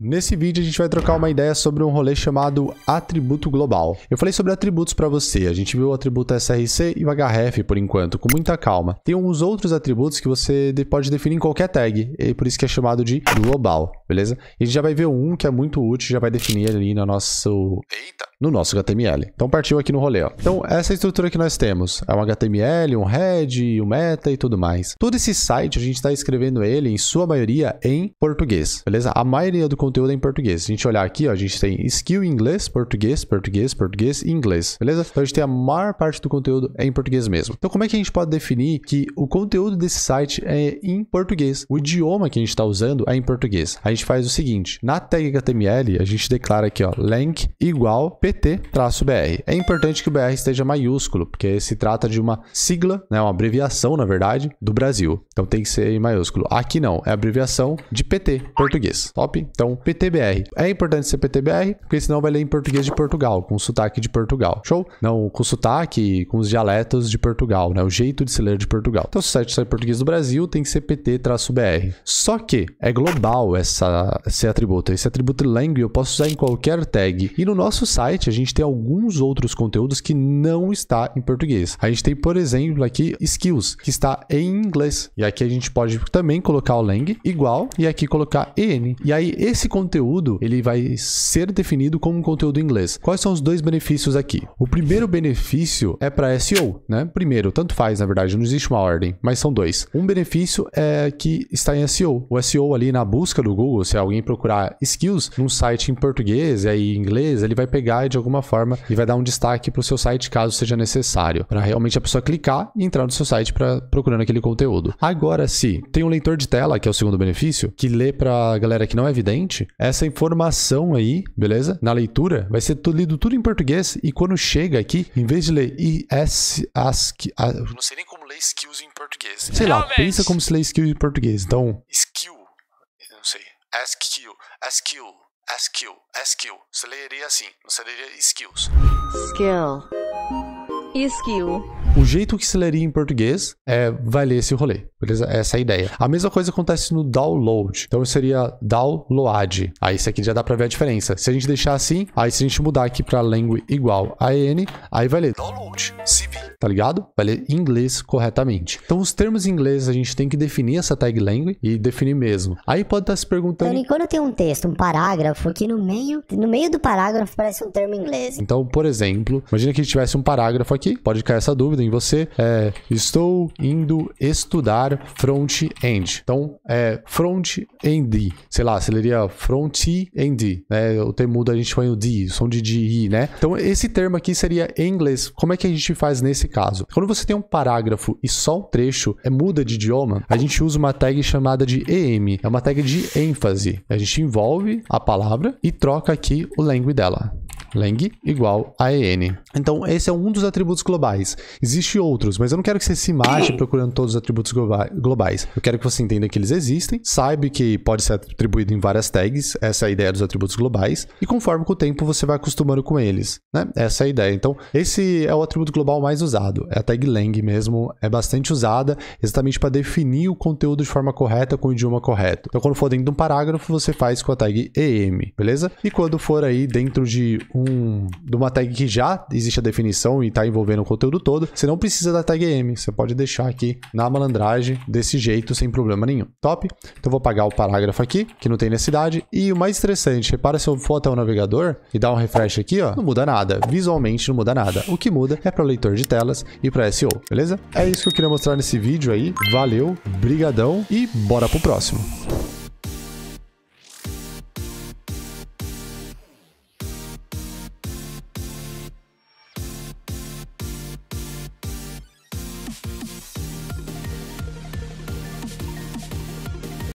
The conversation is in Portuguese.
Nesse vídeo a gente vai trocar uma ideia sobre um rolê chamado atributo global. Eu falei sobre atributos para você, a gente viu o atributo SRC e o HRF por enquanto, com muita calma. Tem uns outros atributos que você pode definir em qualquer tag, e por isso que é chamado de global, beleza? E a gente já vai ver um que é muito útil, já vai definir ali no nosso... Eita! No nosso HTML. Então partiu aqui no rolê, ó. Então essa é estrutura que nós temos é um HTML, um head, um meta e tudo mais. Todo esse site a gente está escrevendo ele em sua maioria em português, beleza? A maioria do conteúdo é em português. Se a gente olhar aqui, ó, a gente tem skill em inglês, português, português, português e inglês, beleza? Então a gente tem a maior parte do conteúdo é em português mesmo. Então como é que a gente pode definir que o conteúdo desse site é em português? O idioma que a gente está usando é em português. A gente faz o seguinte, na tag HTML a gente declara aqui, ó, length igual pt-br. É importante que o BR esteja maiúsculo, porque se trata de uma sigla, né, uma abreviação, na verdade, do Brasil. Então tem que ser em maiúsculo. Aqui não, é abreviação de PT, português. Top? Então, PTBR. É importante ser PTBR, porque senão vai ler em português de Portugal, com sotaque de Portugal. Show? Não com sotaque, com os dialetos de Portugal, né? O jeito de se ler de Portugal. Então, se o site sai português do Brasil, tem que ser PT-BR. Só que é global essa, esse atributo. Esse atributo language eu posso usar em qualquer tag. E no nosso site, a gente tem alguns outros conteúdos que não está em português. A gente tem, por exemplo, aqui skills, que está em inglês. E aqui a gente pode também colocar o lang igual e aqui colocar en. E aí esse conteúdo, ele vai ser definido como um conteúdo em inglês. Quais são os dois benefícios aqui? O primeiro benefício é para SEO, né? Primeiro, tanto faz, na verdade, não existe uma ordem, mas são dois. Um benefício é que está em SEO. O SEO ali na busca do Google, se alguém procurar skills num site em português e aí em inglês, ele vai pegar de alguma forma e vai dar um destaque para o seu site caso seja necessário, para realmente a pessoa clicar e entrar no seu site para procurando aquele conteúdo. Agora, se tem um leitor de tela, que é o segundo benefício, que lê para a galera que não é vidente, essa informação aí, beleza? Na leitura, vai ser tudo, lido tudo em português e quando chega aqui, em vez de ler IS, ASC, a, não sei nem como ler skills em português. Sei lá, pensa como se lê skill em português. Então, skill, não sei, ASCII, ASCII SQ, SQ. Você leria assim, você leria skills. Skill. Skill. O jeito que se leria em português é vai ler esse rolê, beleza? Essa é a ideia. A mesma coisa acontece no download. Então seria download. Aí isso aqui já dá pra ver a diferença. Se a gente deixar assim, aí se a gente mudar aqui pra language igual a n, aí vai ler download, CV tá ligado? Vai ler inglês corretamente. Então, os termos em inglês, a gente tem que definir essa tag language e definir mesmo. Aí pode estar tá se perguntando... Tony, quando tem um texto, um parágrafo, que no meio, no meio do parágrafo parece um termo em inglês. Então, por exemplo, imagina que tivesse um parágrafo aqui, pode cair essa dúvida em você, é, estou indo estudar front-end. Então, é front-end, sei lá, você leria front-end, né? O termo muda, a gente põe o D, som de D, I, né? Então, esse termo aqui seria em inglês. Como é que a gente faz nesse caso. Quando você tem um parágrafo e só um trecho é muda de idioma, a gente usa uma tag chamada de EM. É uma tag de ênfase. A gente envolve a palavra e troca aqui o language dela lang igual a en. Então, esse é um dos atributos globais. Existem outros, mas eu não quero que você se mate procurando todos os atributos globais. Eu quero que você entenda que eles existem, saiba que pode ser atribuído em várias tags, essa é a ideia dos atributos globais, e conforme com o tempo você vai acostumando com eles, né? Essa é a ideia. Então, esse é o atributo global mais usado. É a tag lang mesmo, é bastante usada exatamente para definir o conteúdo de forma correta com o idioma correto. Então, quando for dentro de um parágrafo, você faz com a tag em, beleza? E quando for aí dentro de um um, de uma tag que já existe a definição e está envolvendo o conteúdo todo, você não precisa da tag M. Você pode deixar aqui na malandragem desse jeito sem problema nenhum. Top? Então vou apagar o parágrafo aqui, que não tem necessidade. E o mais interessante, repara se eu for até o navegador e dar um refresh aqui, ó, não muda nada. Visualmente não muda nada. O que muda é para o leitor de telas e para SEO, beleza? É isso que eu queria mostrar nesse vídeo aí. Valeu, brigadão e bora pro próximo.